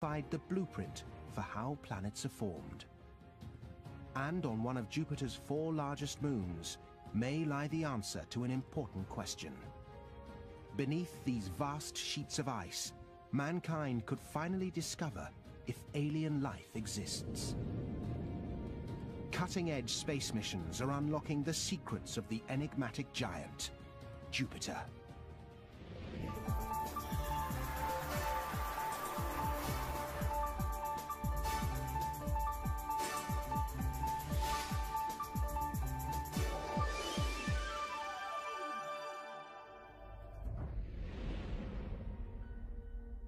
provide the blueprint for how planets are formed. And on one of Jupiter's four largest moons may lie the answer to an important question. Beneath these vast sheets of ice, mankind could finally discover if alien life exists. Cutting-edge space missions are unlocking the secrets of the enigmatic giant, Jupiter.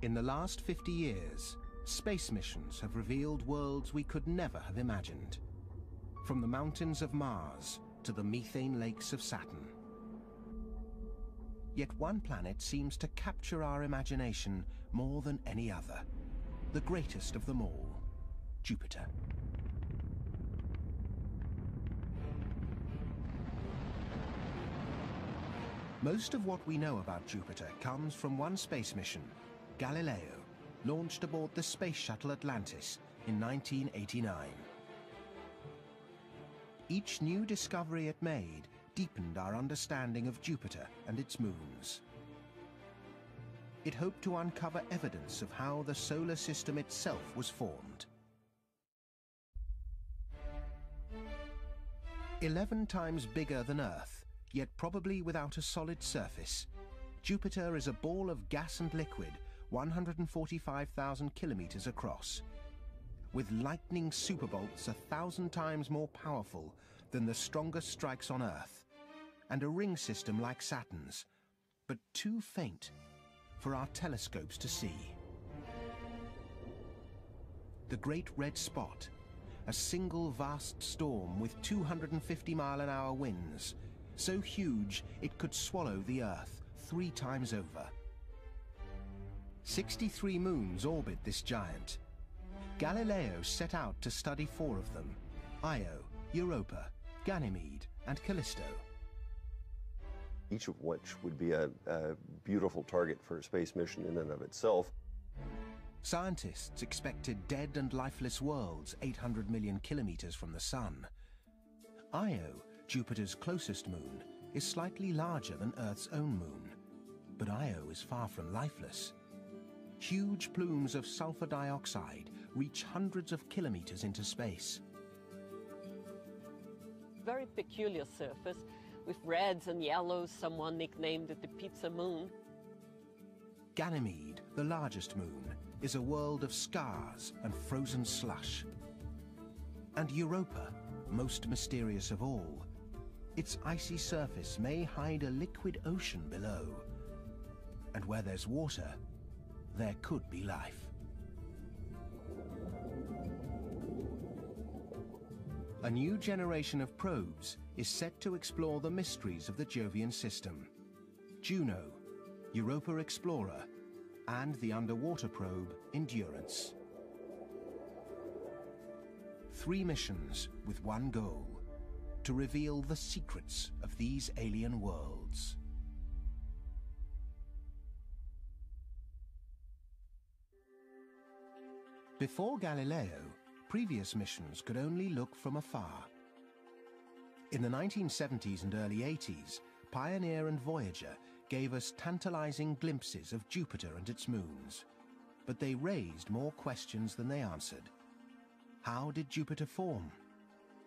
In the last 50 years, space missions have revealed worlds we could never have imagined. From the mountains of Mars to the methane lakes of Saturn. Yet one planet seems to capture our imagination more than any other. The greatest of them all, Jupiter. Most of what we know about Jupiter comes from one space mission, Galileo, launched aboard the Space Shuttle Atlantis in 1989. Each new discovery it made deepened our understanding of Jupiter and its moons. It hoped to uncover evidence of how the solar system itself was formed. Eleven times bigger than Earth, yet probably without a solid surface, Jupiter is a ball of gas and liquid 145,000 kilometers across, with lightning superbolts a thousand times more powerful than the strongest strikes on Earth, and a ring system like Saturn's, but too faint for our telescopes to see. The Great Red Spot, a single vast storm with 250 mile an hour winds, so huge it could swallow the Earth three times over. 63 moons orbit this giant. Galileo set out to study four of them, Io, Europa, Ganymede, and Callisto. Each of which would be a, a beautiful target for a space mission in and of itself. Scientists expected dead and lifeless worlds 800 million kilometers from the Sun. Io, Jupiter's closest moon, is slightly larger than Earth's own moon. But Io is far from lifeless. Huge plumes of sulfur dioxide reach hundreds of kilometers into space. Very peculiar surface with reds and yellows, someone nicknamed it the pizza moon. Ganymede, the largest moon, is a world of scars and frozen slush. And Europa, most mysterious of all, its icy surface may hide a liquid ocean below. And where there's water, there could be life. A new generation of probes is set to explore the mysteries of the Jovian system. Juno, Europa Explorer, and the underwater probe Endurance. Three missions with one goal, to reveal the secrets of these alien worlds. Before Galileo, previous missions could only look from afar. In the 1970s and early 80s, Pioneer and Voyager gave us tantalizing glimpses of Jupiter and its moons. But they raised more questions than they answered. How did Jupiter form?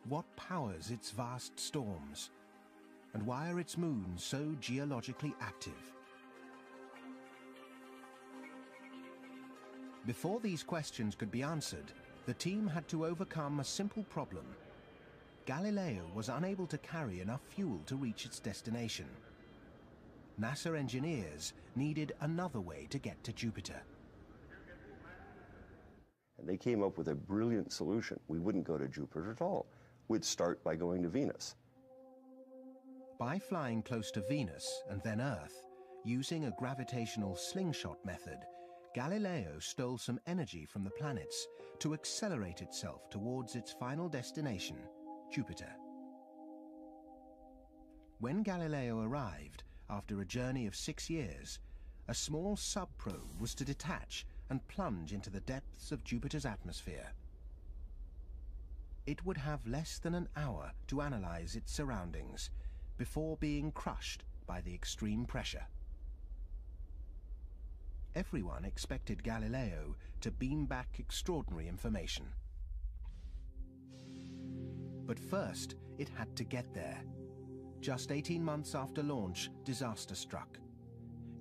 What powers its vast storms? And why are its moons so geologically active? Before these questions could be answered, the team had to overcome a simple problem. Galileo was unable to carry enough fuel to reach its destination. NASA engineers needed another way to get to Jupiter. And they came up with a brilliant solution. We wouldn't go to Jupiter at all. We'd start by going to Venus. By flying close to Venus and then Earth, using a gravitational slingshot method, Galileo stole some energy from the planets to accelerate itself towards its final destination, Jupiter. When Galileo arrived, after a journey of six years, a small sub-probe was to detach and plunge into the depths of Jupiter's atmosphere. It would have less than an hour to analyze its surroundings before being crushed by the extreme pressure. Everyone expected Galileo to beam back extraordinary information. But first, it had to get there. Just 18 months after launch, disaster struck.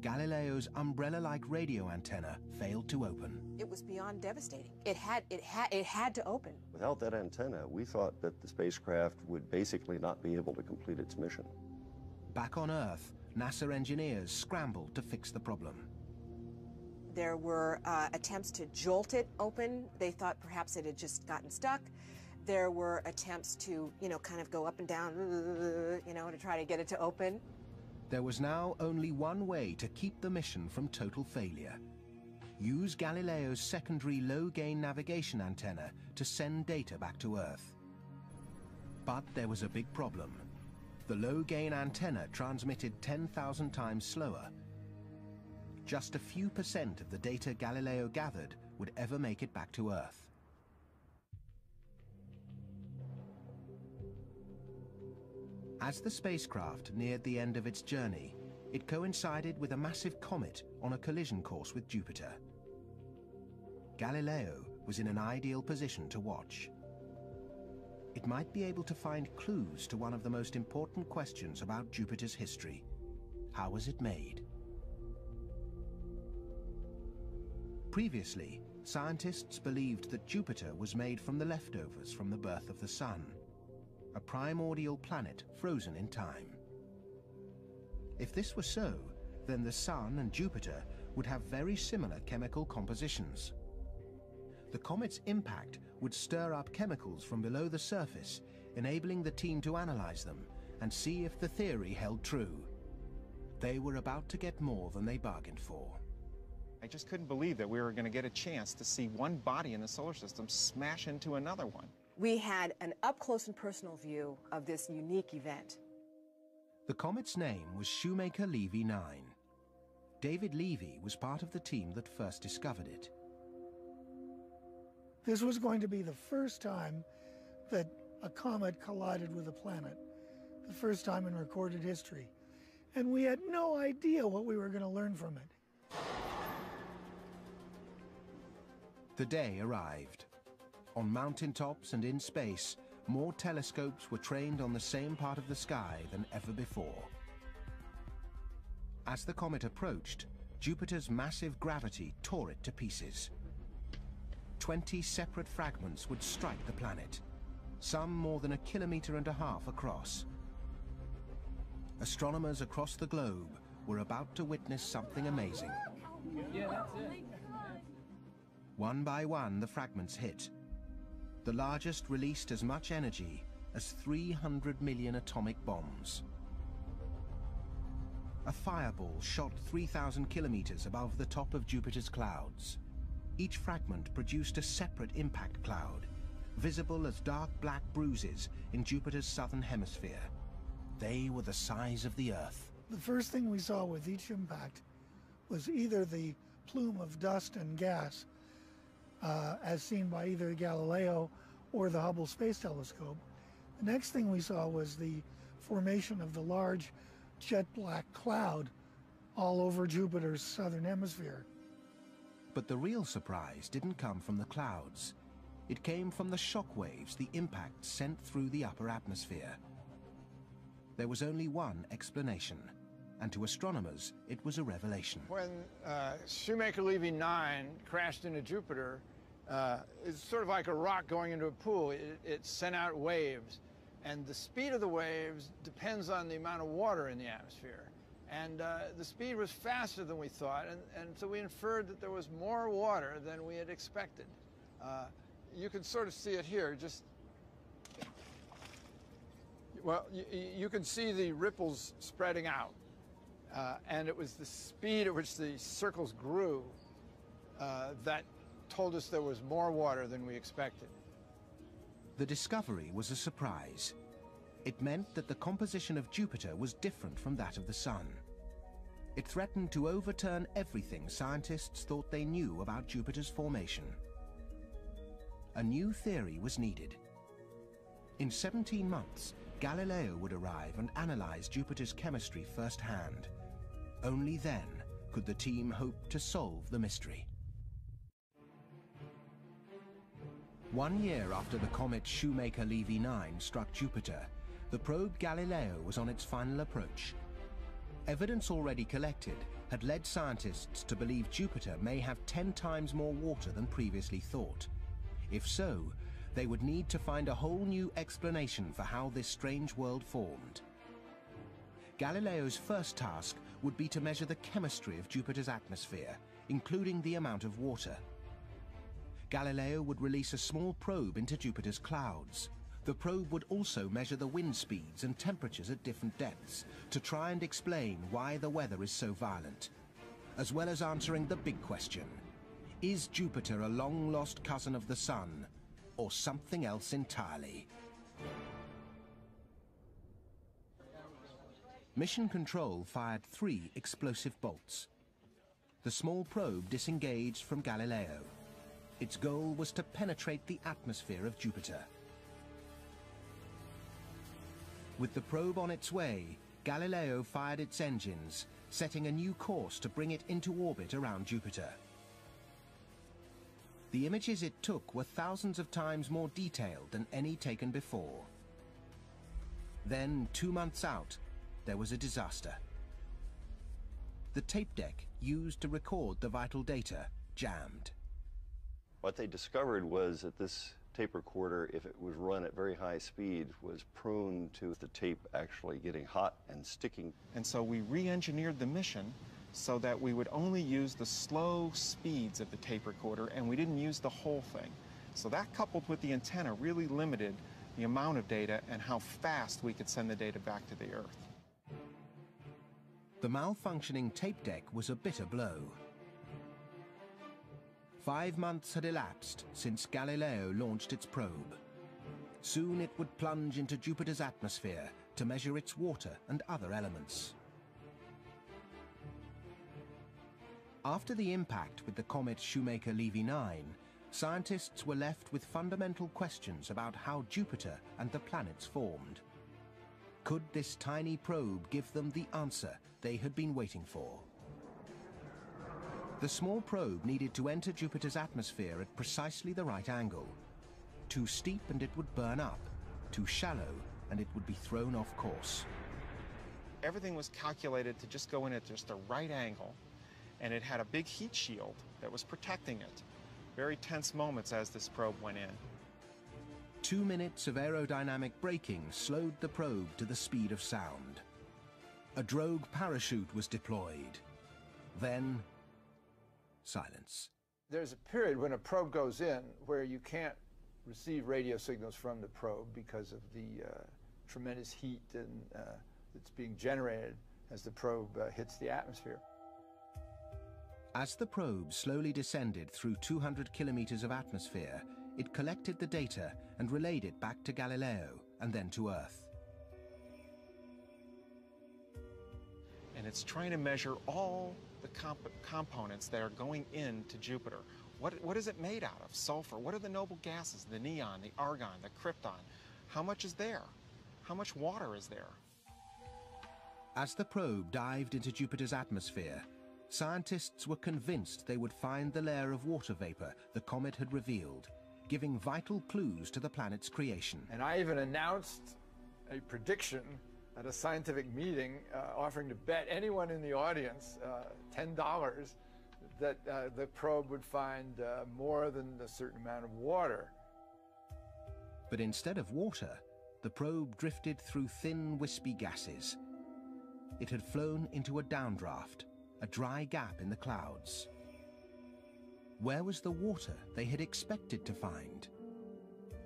Galileo's umbrella-like radio antenna failed to open. It was beyond devastating. It had, it, had, it had to open. Without that antenna, we thought that the spacecraft would basically not be able to complete its mission. Back on Earth, NASA engineers scrambled to fix the problem. There were uh, attempts to jolt it open. They thought perhaps it had just gotten stuck. There were attempts to, you know, kind of go up and down, you know, to try to get it to open. There was now only one way to keep the mission from total failure. Use Galileo's secondary low-gain navigation antenna to send data back to Earth. But there was a big problem. The low-gain antenna transmitted 10,000 times slower. Just a few percent of the data Galileo gathered would ever make it back to Earth. As the spacecraft neared the end of its journey, it coincided with a massive comet on a collision course with Jupiter. Galileo was in an ideal position to watch. It might be able to find clues to one of the most important questions about Jupiter's history. How was it made? Previously, scientists believed that Jupiter was made from the leftovers from the birth of the Sun a primordial planet frozen in time. If this were so, then the Sun and Jupiter would have very similar chemical compositions. The comet's impact would stir up chemicals from below the surface, enabling the team to analyze them and see if the theory held true. They were about to get more than they bargained for. I just couldn't believe that we were going to get a chance to see one body in the solar system smash into another one we had an up-close and personal view of this unique event. The comet's name was Shoemaker-Levy 9. David Levy was part of the team that first discovered it. This was going to be the first time that a comet collided with a planet, the first time in recorded history. And we had no idea what we were going to learn from it. The day arrived. On mountaintops and in space, more telescopes were trained on the same part of the sky than ever before. As the comet approached, Jupiter's massive gravity tore it to pieces. Twenty separate fragments would strike the planet, some more than a kilometer and a half across. Astronomers across the globe were about to witness something amazing. One by one, the fragments hit, the largest released as much energy as 300 million atomic bombs. A fireball shot 3,000 kilometers above the top of Jupiter's clouds. Each fragment produced a separate impact cloud, visible as dark black bruises in Jupiter's southern hemisphere. They were the size of the Earth. The first thing we saw with each impact was either the plume of dust and gas uh, as seen by either Galileo or the Hubble Space Telescope. The next thing we saw was the formation of the large jet black cloud all over Jupiter's southern hemisphere. But the real surprise didn't come from the clouds. It came from the shock waves the impact sent through the upper atmosphere. There was only one explanation, and to astronomers, it was a revelation. When uh, Shoemaker-Levy 9 crashed into Jupiter, uh, it's sort of like a rock going into a pool. It, it, sent out waves, and the speed of the waves depends on the amount of water in the atmosphere. And uh, the speed was faster than we thought, and, and so we inferred that there was more water than we had expected. Uh, you can sort of see it here, just well, you, can see the ripples spreading out. Uh, and it was the speed at which the circles grew uh, that told us there was more water than we expected. The discovery was a surprise. It meant that the composition of Jupiter was different from that of the Sun. It threatened to overturn everything scientists thought they knew about Jupiter's formation. A new theory was needed. In 17 months, Galileo would arrive and analyze Jupiter's chemistry firsthand. Only then could the team hope to solve the mystery. One year after the comet Shoemaker-Levy 9 struck Jupiter, the probe Galileo was on its final approach. Evidence already collected had led scientists to believe Jupiter may have 10 times more water than previously thought. If so, they would need to find a whole new explanation for how this strange world formed. Galileo's first task would be to measure the chemistry of Jupiter's atmosphere, including the amount of water. Galileo would release a small probe into Jupiter's clouds. The probe would also measure the wind speeds and temperatures at different depths to try and explain why the weather is so violent, as well as answering the big question. Is Jupiter a long-lost cousin of the Sun, or something else entirely? Mission Control fired three explosive bolts. The small probe disengaged from Galileo. Its goal was to penetrate the atmosphere of Jupiter. With the probe on its way, Galileo fired its engines, setting a new course to bring it into orbit around Jupiter. The images it took were thousands of times more detailed than any taken before. Then, two months out, there was a disaster. The tape deck used to record the vital data jammed. What they discovered was that this tape recorder, if it was run at very high speed, was prone to the tape actually getting hot and sticking. And so we re-engineered the mission so that we would only use the slow speeds of the tape recorder and we didn't use the whole thing. So that coupled with the antenna really limited the amount of data and how fast we could send the data back to the Earth. The malfunctioning tape deck was a bitter blow. Five months had elapsed since Galileo launched its probe. Soon it would plunge into Jupiter's atmosphere to measure its water and other elements. After the impact with the comet Shoemaker-Levy 9, scientists were left with fundamental questions about how Jupiter and the planets formed. Could this tiny probe give them the answer they had been waiting for? The small probe needed to enter Jupiter's atmosphere at precisely the right angle. Too steep and it would burn up. Too shallow and it would be thrown off course. Everything was calculated to just go in at just the right angle, and it had a big heat shield that was protecting it. Very tense moments as this probe went in. Two minutes of aerodynamic braking slowed the probe to the speed of sound. A drogue parachute was deployed. Then, silence. There's a period when a probe goes in where you can't receive radio signals from the probe because of the uh, tremendous heat and, uh, that's being generated as the probe uh, hits the atmosphere. As the probe slowly descended through 200 kilometers of atmosphere, it collected the data and relayed it back to Galileo and then to Earth. And it's trying to measure all the comp components that are going into Jupiter. What, what is it made out of? Sulfur. What are the noble gases? The neon, the argon, the krypton. How much is there? How much water is there? As the probe dived into Jupiter's atmosphere, scientists were convinced they would find the layer of water vapor the comet had revealed, giving vital clues to the planet's creation. And I even announced a prediction at a scientific meeting uh, offering to bet anyone in the audience uh, $10 that uh, the probe would find uh, more than a certain amount of water. But instead of water, the probe drifted through thin, wispy gases. It had flown into a downdraft, a dry gap in the clouds. Where was the water they had expected to find?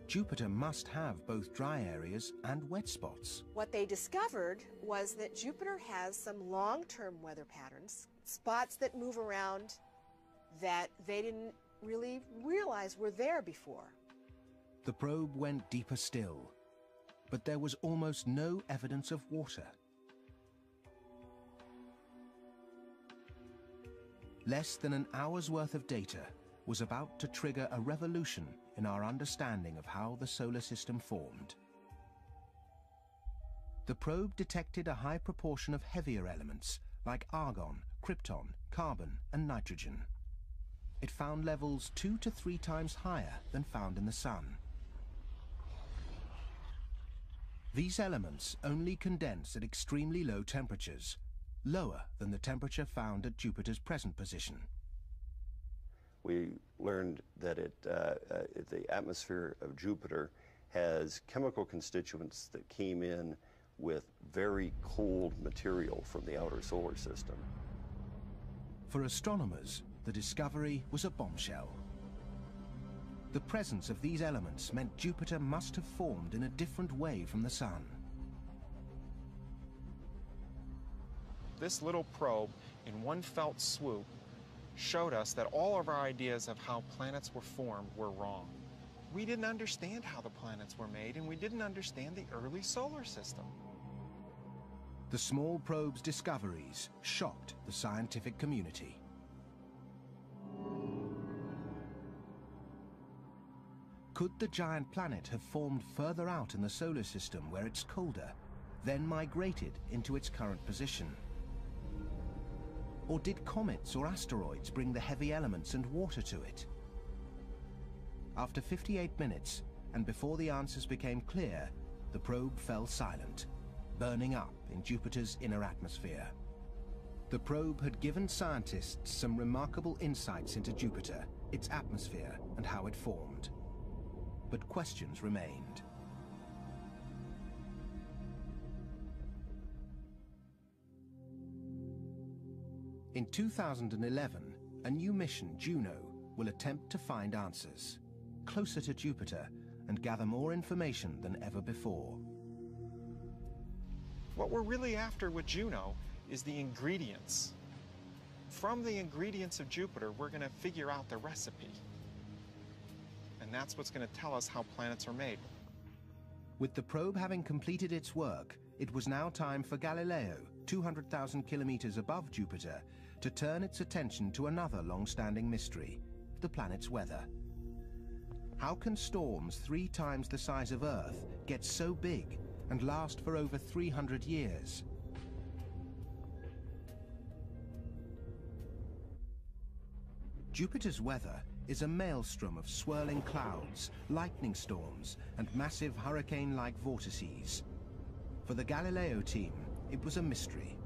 Jupiter must have both dry areas and wet spots. What they discovered was that Jupiter has some long-term weather patterns, spots that move around that they didn't really realize were there before. The probe went deeper still, but there was almost no evidence of water. less than an hour's worth of data was about to trigger a revolution in our understanding of how the solar system formed. The probe detected a high proportion of heavier elements like argon, krypton, carbon and nitrogen. It found levels two to three times higher than found in the Sun. These elements only condense at extremely low temperatures, lower than the temperature found at Jupiter's present position. We learned that it, uh, uh, the atmosphere of Jupiter has chemical constituents that came in with very cold material from the outer solar system. For astronomers, the discovery was a bombshell. The presence of these elements meant Jupiter must have formed in a different way from the Sun. This little probe, in one felt swoop, showed us that all of our ideas of how planets were formed were wrong. We didn't understand how the planets were made, and we didn't understand the early solar system. The small probe's discoveries shocked the scientific community. Could the giant planet have formed further out in the solar system where it's colder, then migrated into its current position? Or did comets or asteroids bring the heavy elements and water to it? After 58 minutes, and before the answers became clear, the probe fell silent, burning up in Jupiter's inner atmosphere. The probe had given scientists some remarkable insights into Jupiter, its atmosphere, and how it formed but questions remained. In 2011, a new mission, Juno, will attempt to find answers, closer to Jupiter, and gather more information than ever before. What we're really after with Juno is the ingredients. From the ingredients of Jupiter, we're going to figure out the recipe And that's what's going to tell us how planets are made. With the probe having completed its work, it was now time for Galileo, 200,000 kilometers above Jupiter, to turn its attention to another long-standing mystery, the planet's weather. How can storms three times the size of Earth get so big and last for over 300 years? Jupiter's weather is a maelstrom of swirling clouds, lightning storms, and massive hurricane-like vortices. For the Galileo team, it was a mystery.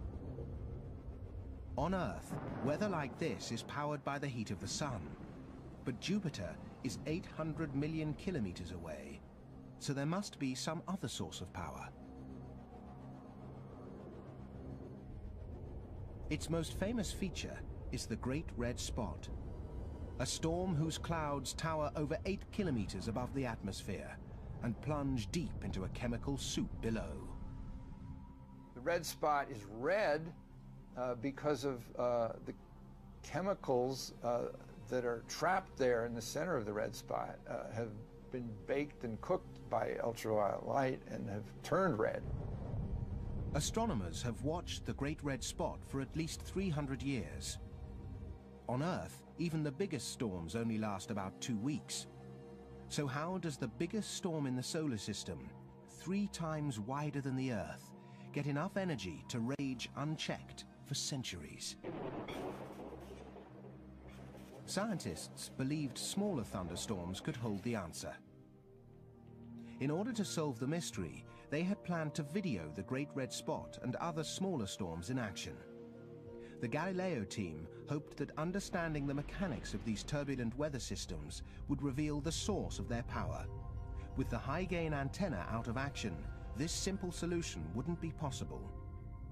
On Earth, weather like this is powered by the heat of the sun. But Jupiter is 800 million kilometers away, so there must be some other source of power. Its most famous feature is the Great Red Spot, a storm whose clouds tower over 8 kilometers above the atmosphere and plunge deep into a chemical soup below. The red spot is red uh, because of uh, the chemicals uh, that are trapped there in the center of the red spot uh, have been baked and cooked by ultraviolet light and have turned red. Astronomers have watched the Great Red Spot for at least 300 years. On Earth, even the biggest storms only last about two weeks. So how does the biggest storm in the solar system, three times wider than the Earth, get enough energy to rage unchecked for centuries? Scientists believed smaller thunderstorms could hold the answer. In order to solve the mystery, they had planned to video the Great Red Spot and other smaller storms in action. The Galileo team hoped that understanding the mechanics of these turbulent weather systems would reveal the source of their power. With the high-gain antenna out of action, this simple solution wouldn't be possible.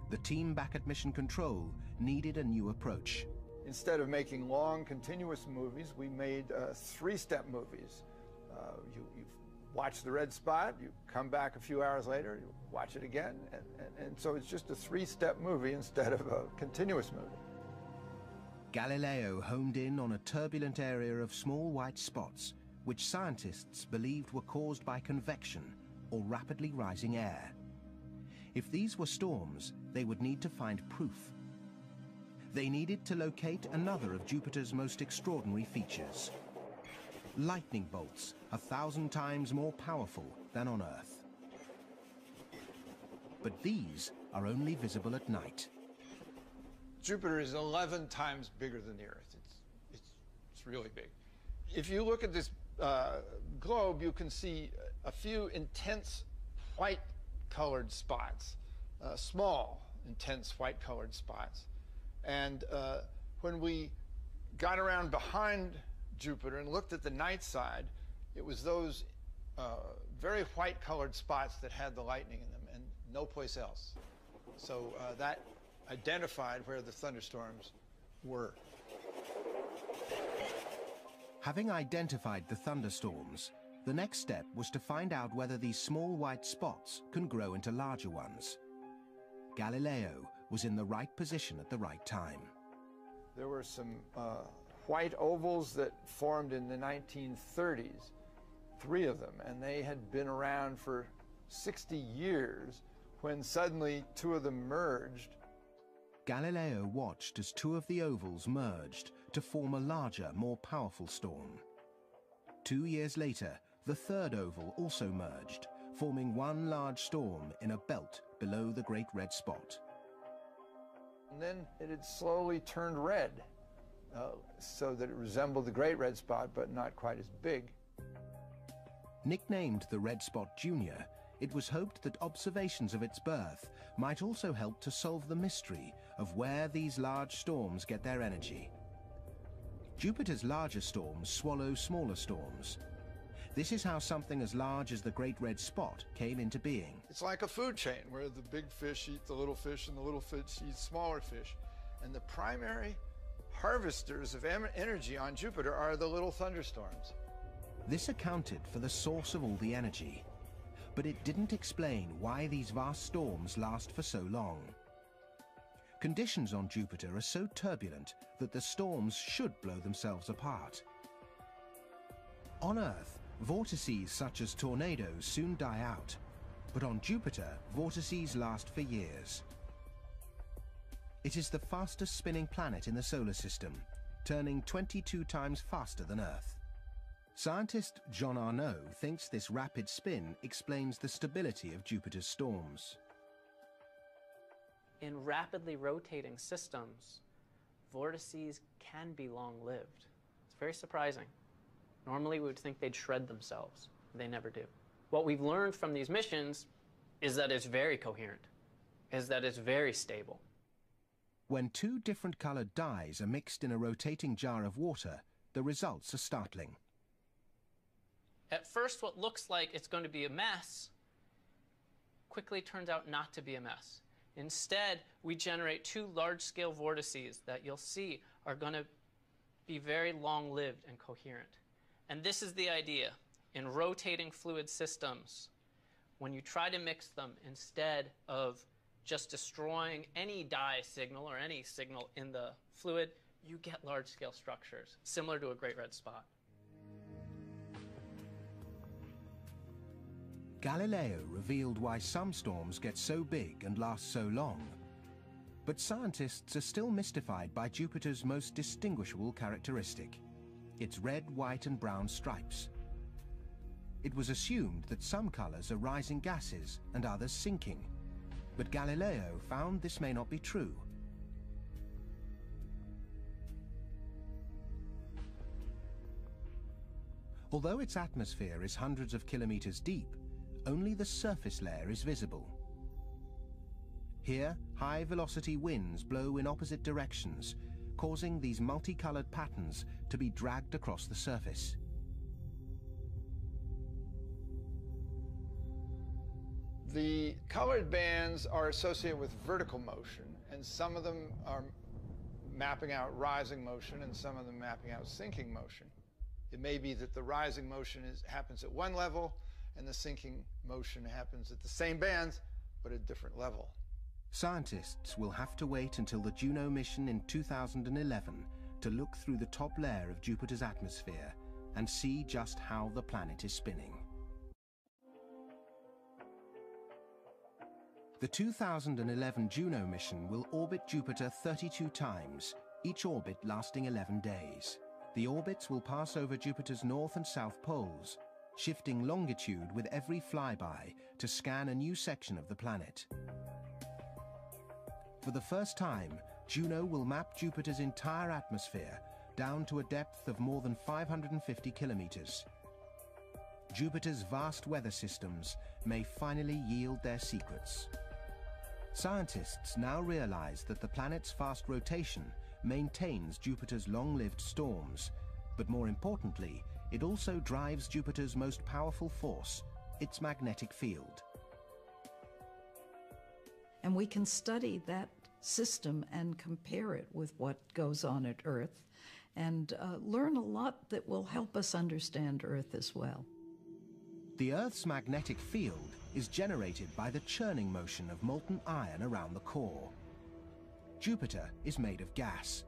The team back at Mission Control needed a new approach. Instead of making long, continuous movies, we made uh, three-step movies. Uh, you, you watch the red spot, you come back a few hours later, you watch it again, and, and, and so it's just a three-step movie instead of a continuous movie. Galileo homed in on a turbulent area of small white spots, which scientists believed were caused by convection or rapidly rising air. If these were storms, they would need to find proof. They needed to locate another of Jupiter's most extraordinary features. Lightning bolts, a thousand times more powerful than on Earth. But these are only visible at night. Jupiter is 11 times bigger than the Earth. It's, it's, it's really big. If you look at this uh, globe, you can see a few intense white colored spots, uh, small, intense white colored spots. And uh, when we got around behind Jupiter and looked at the night side, it was those uh, very white colored spots that had the lightning in them and no place else. So uh, that identified where the thunderstorms were. Having identified the thunderstorms, the next step was to find out whether these small white spots can grow into larger ones. Galileo was in the right position at the right time. There were some uh, white ovals that formed in the 1930s, three of them, and they had been around for 60 years when suddenly two of them merged. Galileo watched as two of the ovals merged to form a larger, more powerful storm. Two years later, the third oval also merged, forming one large storm in a belt below the Great Red Spot. And then it had slowly turned red, uh, so that it resembled the Great Red Spot, but not quite as big. Nicknamed the Red Spot Junior, it was hoped that observations of its birth might also help to solve the mystery of where these large storms get their energy. Jupiter's larger storms swallow smaller storms. This is how something as large as the Great Red Spot came into being. It's like a food chain where the big fish eat the little fish and the little fish eat smaller fish. And the primary harvesters of energy on Jupiter are the little thunderstorms. This accounted for the source of all the energy, but it didn't explain why these vast storms last for so long. Conditions on Jupiter are so turbulent that the storms should blow themselves apart. On Earth, vortices such as tornadoes soon die out, but on Jupiter, vortices last for years. It is the fastest spinning planet in the solar system, turning 22 times faster than Earth. Scientist John Aurnou thinks this rapid spin explains the stability of Jupiter's storms. In rapidly rotating systems, vortices can be long-lived. It's very surprising. Normally we would think they'd shred themselves. They never do. What we've learned from these missions is that it's very coherent, is that it's very stable. When two different colored dyes are mixed in a rotating jar of water, the results are startling. At first, what looks like it's going to be a mess quickly turns out not to be a mess. Instead, we generate two large-scale vortices that you'll see are going to be very long-lived and coherent. And this is the idea. In rotating fluid systems, when you try to mix them, instead of just destroying any dye signal or any signal in the fluid, you get large-scale structures, similar to a great red spot. Galileo revealed why some storms get so big and last so long. But scientists are still mystified by Jupiter's most distinguishable characteristic, its red, white and brown stripes. It was assumed that some colors are rising gases and others sinking, but Galileo found this may not be true. Although its atmosphere is hundreds of kilometers deep, only the surface layer is visible. Here, high-velocity winds blow in opposite directions, causing these multicolored patterns to be dragged across the surface. The colored bands are associated with vertical motion, and some of them are mapping out rising motion, and some of them mapping out sinking motion. It may be that the rising motion is, happens at one level, and the sinking motion happens at the same bands, but at a different level. Scientists will have to wait until the Juno mission in 2011 to look through the top layer of Jupiter's atmosphere and see just how the planet is spinning. The 2011 Juno mission will orbit Jupiter 32 times, each orbit lasting 11 days. The orbits will pass over Jupiter's north and south poles, shifting longitude with every flyby to scan a new section of the planet. For the first time, Juno will map Jupiter's entire atmosphere down to a depth of more than 550 kilometers. Jupiter's vast weather systems may finally yield their secrets. Scientists now realize that the planet's fast rotation maintains Jupiter's long-lived storms, but more importantly, it also drives Jupiter's most powerful force, its magnetic field. And we can study that system and compare it with what goes on at Earth and uh, learn a lot that will help us understand Earth as well. The Earth's magnetic field is generated by the churning motion of molten iron around the core. Jupiter is made of gas,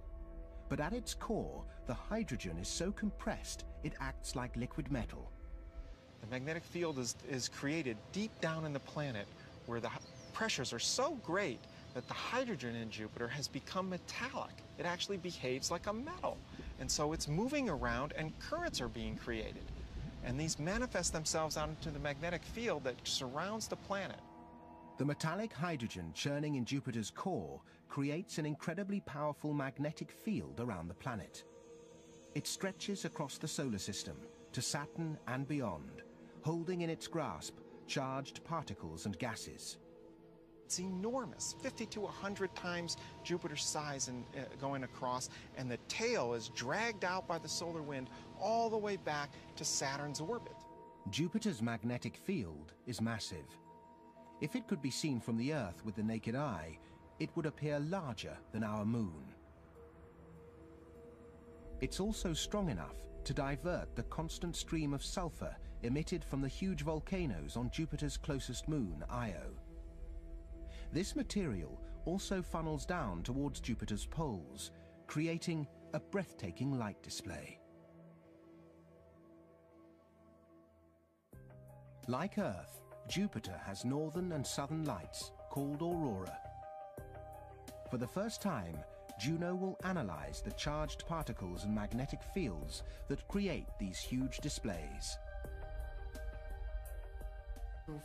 but at its core, the hydrogen is so compressed it acts like liquid metal. The magnetic field is, is created deep down in the planet where the pressures are so great that the hydrogen in Jupiter has become metallic. It actually behaves like a metal. And so it's moving around and currents are being created. And these manifest themselves out into the magnetic field that surrounds the planet. The metallic hydrogen churning in Jupiter's core creates an incredibly powerful magnetic field around the planet. It stretches across the solar system to Saturn and beyond, holding in its grasp charged particles and gases. It's enormous, 50 to 100 times Jupiter's size and uh, going across, and the tail is dragged out by the solar wind all the way back to Saturn's orbit. Jupiter's magnetic field is massive. If it could be seen from the Earth with the naked eye, it would appear larger than our moon. It's also strong enough to divert the constant stream of sulfur emitted from the huge volcanoes on Jupiter's closest moon, Io. This material also funnels down towards Jupiter's poles, creating a breathtaking light display. Like Earth, Jupiter has northern and southern lights called aurora. For the first time, Juno will analyze the charged particles and magnetic fields that create these huge displays.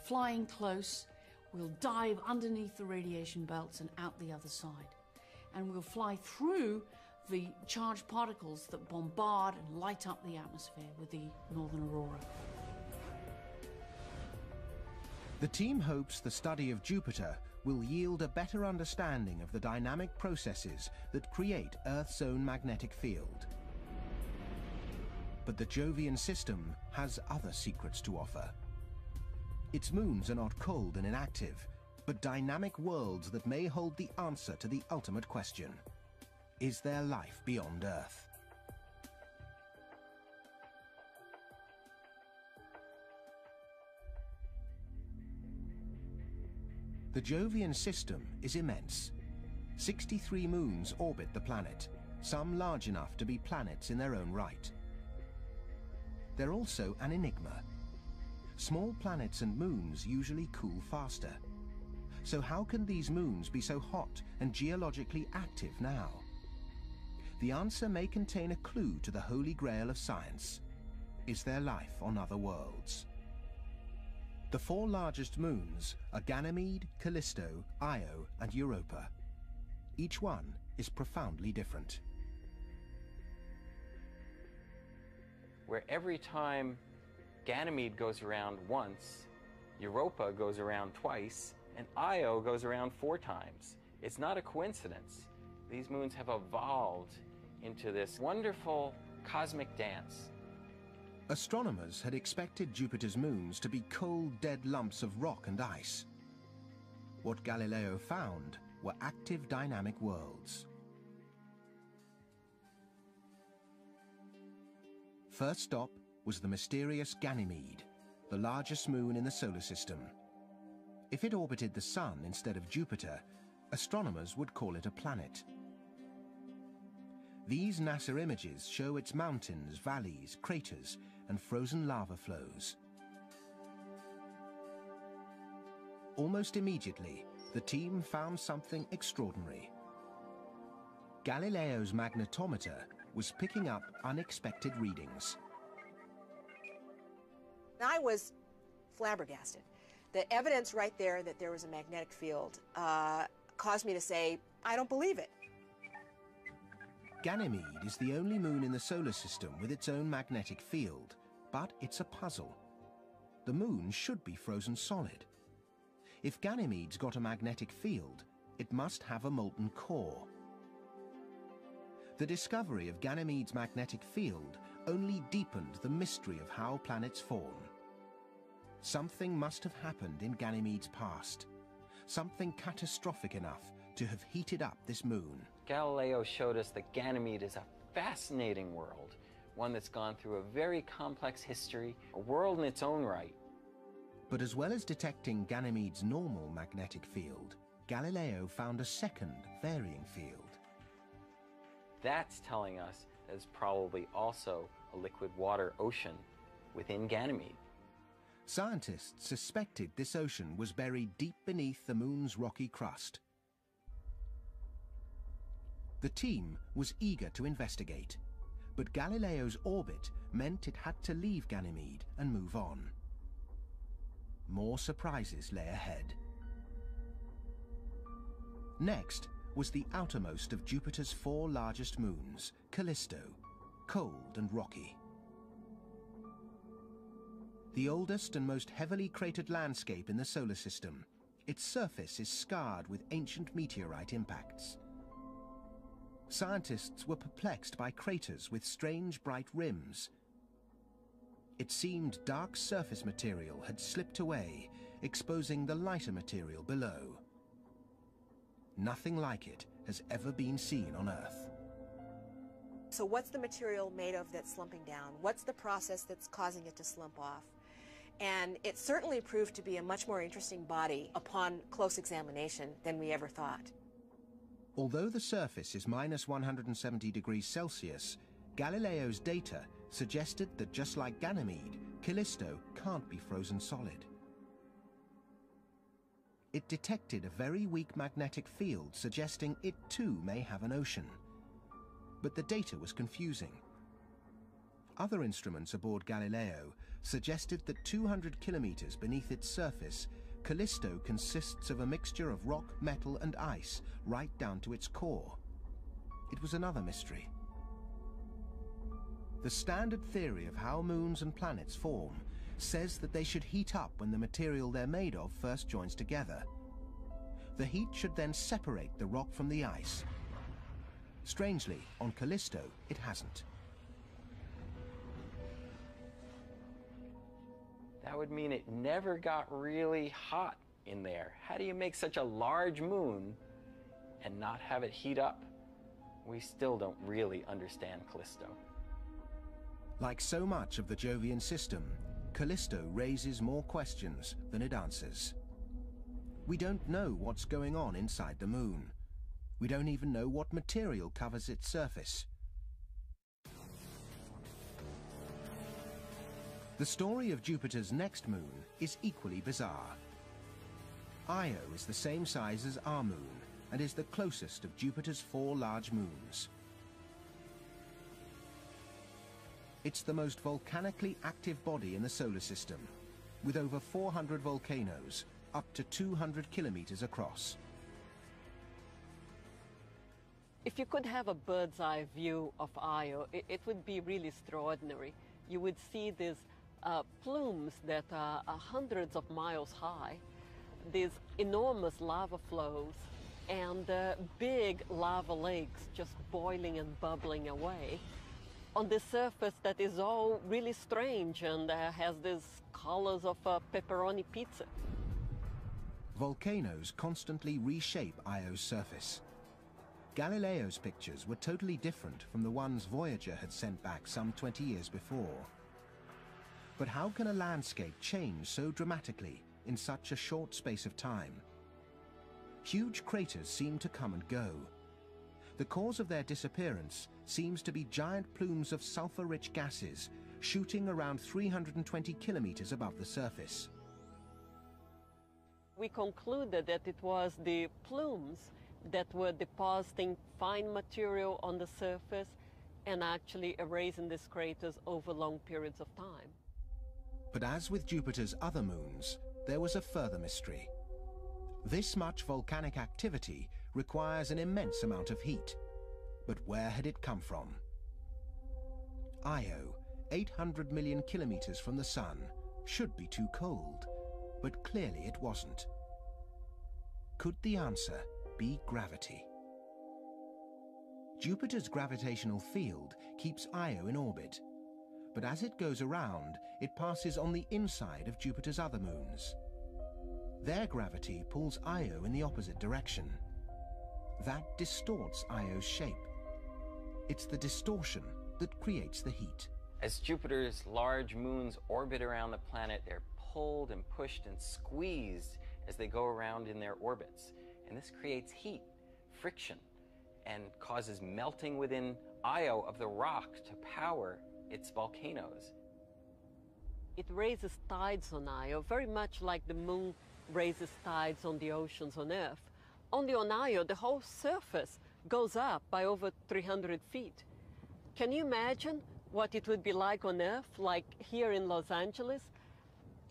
Flying close We'll dive underneath the radiation belts and out the other side. And we'll fly through the charged particles that bombard and light up the atmosphere with the northern aurora. The team hopes the study of Jupiter will yield a better understanding of the dynamic processes that create Earth's own magnetic field. But the Jovian system has other secrets to offer. Its moons are not cold and inactive, but dynamic worlds that may hold the answer to the ultimate question. Is there life beyond Earth? The Jovian system is immense. 63 moons orbit the planet, some large enough to be planets in their own right. They're also an enigma small planets and moons usually cool faster. So how can these moons be so hot and geologically active now? The answer may contain a clue to the holy grail of science. Is there life on other worlds? The four largest moons are Ganymede, Callisto, Io, and Europa. Each one is profoundly different. Where every time Ganymede goes around once, Europa goes around twice, and Io goes around four times. It's not a coincidence. These moons have evolved into this wonderful cosmic dance. Astronomers had expected Jupiter's moons to be cold, dead lumps of rock and ice. What Galileo found were active dynamic worlds. First stop was the mysterious Ganymede, the largest moon in the solar system. If it orbited the Sun instead of Jupiter, astronomers would call it a planet. These NASA images show its mountains, valleys, craters, and frozen lava flows. Almost immediately, the team found something extraordinary. Galileo's magnetometer was picking up unexpected readings. I was flabbergasted. The evidence right there that there was a magnetic field uh, caused me to say, I don't believe it. Ganymede is the only moon in the solar system with its own magnetic field, but it's a puzzle. The moon should be frozen solid. If Ganymede's got a magnetic field, it must have a molten core. The discovery of Ganymede's magnetic field only deepened the mystery of how planets form. Something must have happened in Ganymede's past. Something catastrophic enough to have heated up this moon. Galileo showed us that Ganymede is a fascinating world, one that's gone through a very complex history, a world in its own right. But as well as detecting Ganymede's normal magnetic field, Galileo found a second varying field. That's telling us there's probably also a liquid water ocean within Ganymede. Scientists suspected this ocean was buried deep beneath the moon's rocky crust. The team was eager to investigate, but Galileo's orbit meant it had to leave Ganymede and move on. More surprises lay ahead. Next was the outermost of Jupiter's four largest moons, Callisto, cold and rocky. The oldest and most heavily cratered landscape in the solar system, its surface is scarred with ancient meteorite impacts. Scientists were perplexed by craters with strange bright rims. It seemed dark surface material had slipped away, exposing the lighter material below. Nothing like it has ever been seen on Earth. So what's the material made of that's slumping down? What's the process that's causing it to slump off? And it certainly proved to be a much more interesting body upon close examination than we ever thought. Although the surface is minus 170 degrees Celsius, Galileo's data suggested that just like Ganymede, Callisto can't be frozen solid. It detected a very weak magnetic field suggesting it too may have an ocean. But the data was confusing. Other instruments aboard Galileo suggested that 200 kilometers beneath its surface, Callisto consists of a mixture of rock, metal and ice right down to its core. It was another mystery. The standard theory of how moons and planets form says that they should heat up when the material they're made of first joins together. The heat should then separate the rock from the ice. Strangely, on Callisto, it hasn't. That would mean it never got really hot in there. How do you make such a large moon and not have it heat up? We still don't really understand Callisto. Like so much of the Jovian system, Callisto raises more questions than it answers. We don't know what's going on inside the moon. We don't even know what material covers its surface. The story of Jupiter's next moon is equally bizarre. Io is the same size as our moon and is the closest of Jupiter's four large moons. It's the most volcanically active body in the solar system, with over 400 volcanoes, up to 200 kilometers across. If you could have a bird's eye view of Io, it, would be really extraordinary. You would see these uh, plumes that are, hundreds of miles high, these enormous lava flows, and uh, big lava lakes just boiling and bubbling away on the surface that is all really strange and uh, has these colors of uh, pepperoni pizza. Volcanoes constantly reshape Io's surface. Galileo's pictures were totally different from the ones Voyager had sent back some 20 years before. But how can a landscape change so dramatically in such a short space of time? Huge craters seem to come and go. The cause of their disappearance seems to be giant plumes of sulfur-rich gases shooting around 320 kilometers above the surface. We concluded that it was the plumes that were depositing fine material on the surface and actually erasing these craters over long periods of time. But as with Jupiter's other moons, there was a further mystery. This much volcanic activity requires an immense amount of heat. But where had it come from? Io, 800 million kilometers from the Sun, should be too cold, but clearly it wasn't. Could the answer be gravity? Jupiter's gravitational field keeps Io in orbit, but as it goes around, it passes on the inside of Jupiter's other moons. Their gravity pulls Io in the opposite direction. That distorts Io's shape. It's the distortion that creates the heat. As Jupiter's large moons orbit around the planet, they're pulled and pushed and squeezed as they go around in their orbits. And this creates heat, friction, and causes melting within Io of the rock to power its volcanoes. It raises tides on Io, very much like the moon raises tides on the oceans on Earth. Only on Io, the whole surface goes up by over 300 feet. Can you imagine what it would be like on Earth, like here in Los Angeles,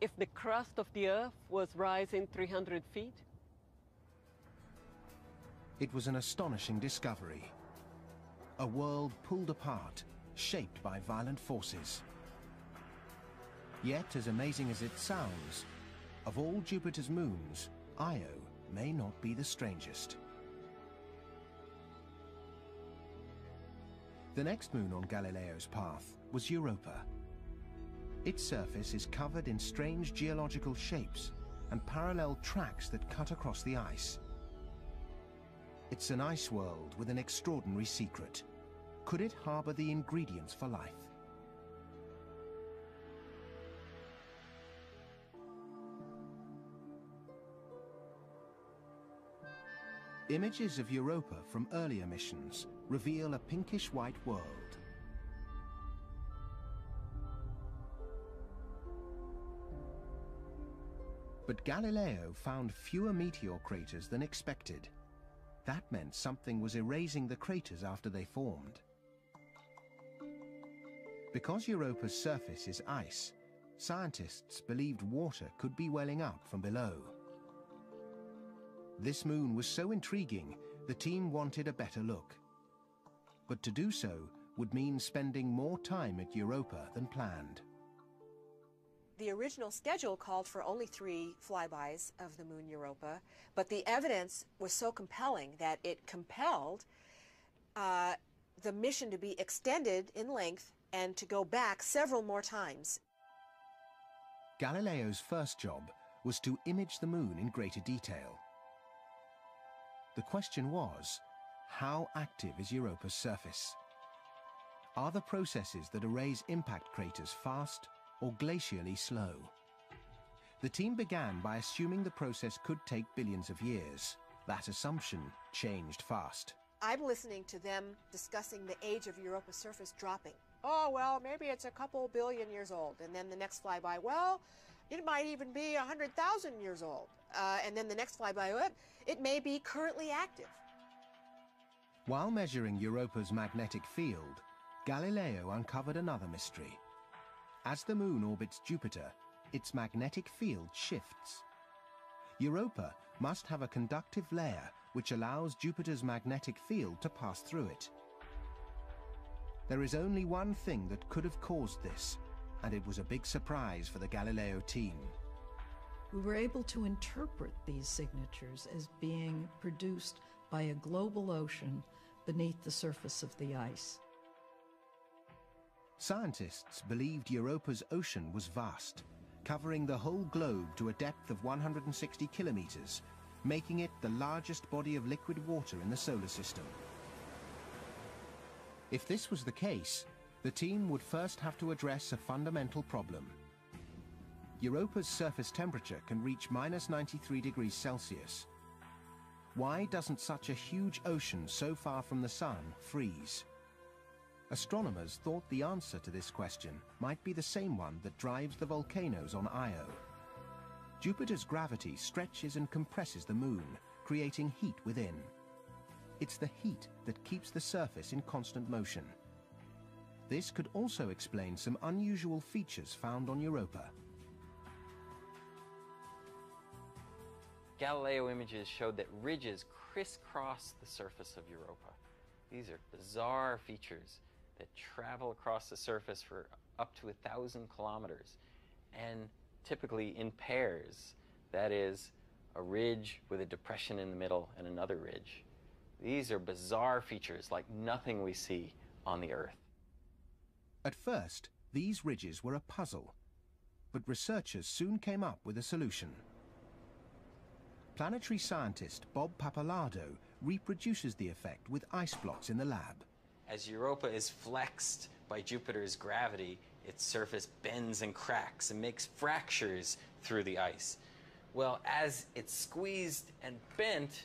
if the crust of the Earth was rising 300 feet? It was an astonishing discovery. A world pulled apart, shaped by violent forces. Yet, as amazing as it sounds, of all Jupiter's moons, Io may not be the strangest. The next moon on Galileo's path was Europa. Its surface is covered in strange geological shapes and parallel tracks that cut across the ice. It's an ice world with an extraordinary secret. Could it harbor the ingredients for life? Images of Europa from earlier missions reveal a pinkish-white world. But Galileo found fewer meteor craters than expected. That meant something was erasing the craters after they formed. Because Europa's surface is ice, scientists believed water could be welling up from below. This moon was so intriguing, the team wanted a better look. But to do so would mean spending more time at Europa than planned. The original schedule called for only three flybys of the moon Europa, but the evidence was so compelling that it compelled uh, the mission to be extended in length and to go back several more times. Galileo's first job was to image the moon in greater detail. The question was, how active is Europa's surface? Are the processes that erase impact craters fast or glacially slow? The team began by assuming the process could take billions of years. That assumption changed fast. I'm listening to them discussing the age of Europa's surface dropping. Oh, well, maybe it's a couple billion years old. And then the next flyby, well, it might even be a 100,000 years old. Uh, and then the next flyby, it may be currently active. While measuring Europa's magnetic field, Galileo uncovered another mystery. As the moon orbits Jupiter, its magnetic field shifts. Europa must have a conductive layer which allows Jupiter's magnetic field to pass through it. There is only one thing that could have caused this, and it was a big surprise for the Galileo team. We were able to interpret these signatures as being produced by a global ocean beneath the surface of the ice. Scientists believed Europa's ocean was vast, covering the whole globe to a depth of 160 kilometers, making it the largest body of liquid water in the solar system. If this was the case, the team would first have to address a fundamental problem. Europa's surface temperature can reach minus 93 degrees Celsius. Why doesn't such a huge ocean so far from the sun freeze? Astronomers thought the answer to this question might be the same one that drives the volcanoes on Io. Jupiter's gravity stretches and compresses the moon, creating heat within. It's the heat that keeps the surface in constant motion. This could also explain some unusual features found on Europa. Galileo images showed that ridges crisscross the surface of Europa. These are bizarre features that travel across the surface for up to a thousand kilometers and typically in pairs. That is, a ridge with a depression in the middle and another ridge. These are bizarre features like nothing we see on the Earth. At first, these ridges were a puzzle, but researchers soon came up with a solution. Planetary scientist Bob Pappalardo reproduces the effect with ice blocks in the lab. As Europa is flexed by Jupiter's gravity, its surface bends and cracks and makes fractures through the ice. Well, as it's squeezed and bent,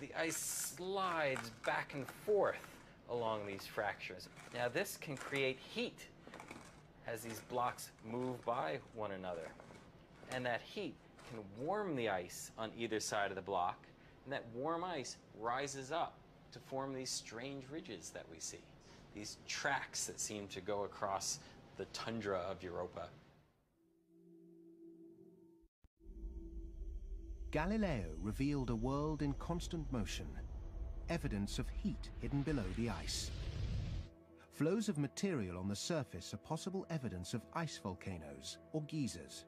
the ice slides back and forth along these fractures. Now, this can create heat as these blocks move by one another. And that heat can warm the ice on either side of the block, and that warm ice rises up to form these strange ridges that we see, these tracks that seem to go across the tundra of Europa. Galileo revealed a world in constant motion, evidence of heat hidden below the ice. Flows of material on the surface are possible evidence of ice volcanoes or geysers.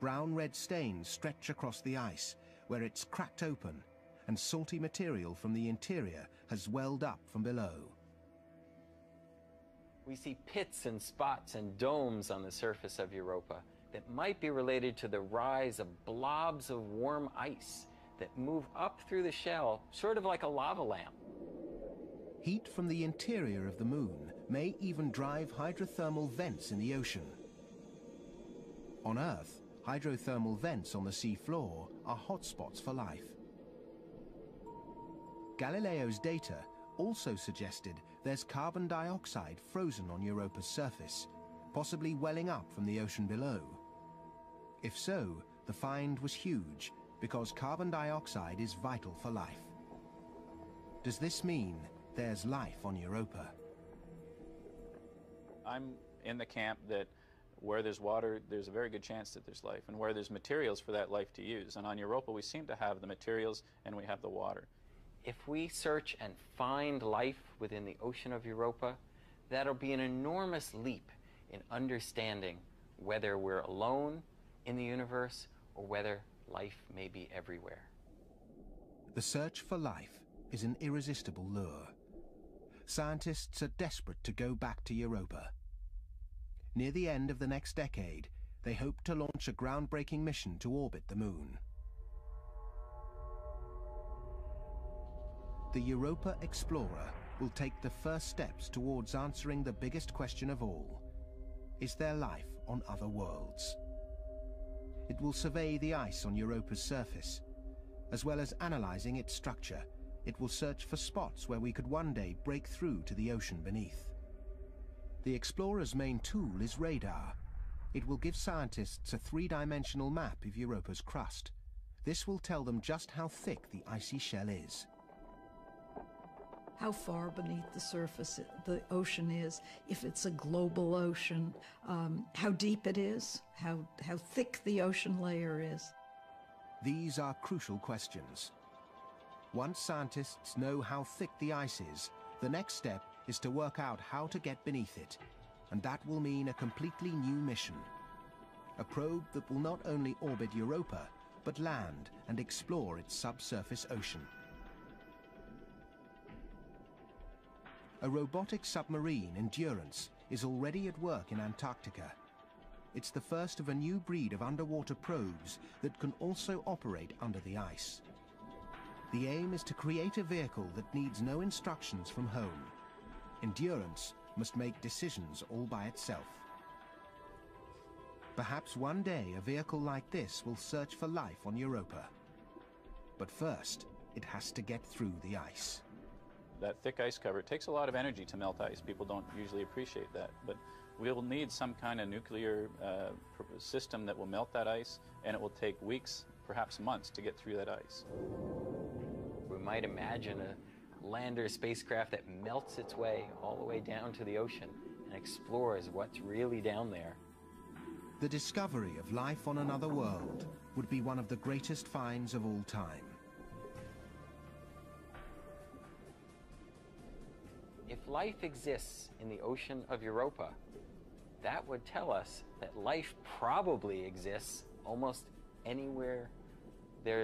Brown-red stains stretch across the ice, where it's cracked open, and salty material from the interior has welled up from below. We see pits and spots and domes on the surface of Europa that might be related to the rise of blobs of warm ice that move up through the shell, sort of like a lava lamp. Heat from the interior of the moon may even drive hydrothermal vents in the ocean. On Earth, hydrothermal vents on the sea floor are hotspots for life. Galileo's data also suggested there's carbon dioxide frozen on Europa's surface, possibly welling up from the ocean below. If so, the find was huge because carbon dioxide is vital for life. Does this mean there's life on Europa? I'm in the camp that where there's water, there's a very good chance that there's life, and where there's materials for that life to use. And on Europa, we seem to have the materials and we have the water. If we search and find life within the ocean of Europa, that'll be an enormous leap in understanding whether we're alone in the universe or whether life may be everywhere. The search for life is an irresistible lure. Scientists are desperate to go back to Europa. Near the end of the next decade, they hope to launch a groundbreaking mission to orbit the Moon. The Europa Explorer will take the first steps towards answering the biggest question of all. Is there life on other worlds? It will survey the ice on Europa's surface. As well as analyzing its structure, it will search for spots where we could one day break through to the ocean beneath. The Explorer's main tool is radar. It will give scientists a three-dimensional map of Europa's crust. This will tell them just how thick the icy shell is how far beneath the surface the ocean is, if it's a global ocean, um, how deep it is, how, how thick the ocean layer is. These are crucial questions. Once scientists know how thick the ice is, the next step is to work out how to get beneath it, and that will mean a completely new mission. A probe that will not only orbit Europa, but land and explore its subsurface ocean. A robotic submarine, Endurance, is already at work in Antarctica. It's the first of a new breed of underwater probes that can also operate under the ice. The aim is to create a vehicle that needs no instructions from home. Endurance must make decisions all by itself. Perhaps one day a vehicle like this will search for life on Europa. But first, it has to get through the ice that thick ice cover, it takes a lot of energy to melt ice. People don't usually appreciate that. But We'll need some kind of nuclear uh, system that will melt that ice, and it will take weeks, perhaps months, to get through that ice. We might imagine a lander spacecraft that melts its way all the way down to the ocean and explores what's really down there. The discovery of life on another world would be one of the greatest finds of all time. If life exists in the ocean of Europa, that would tell us that life probably exists almost anywhere there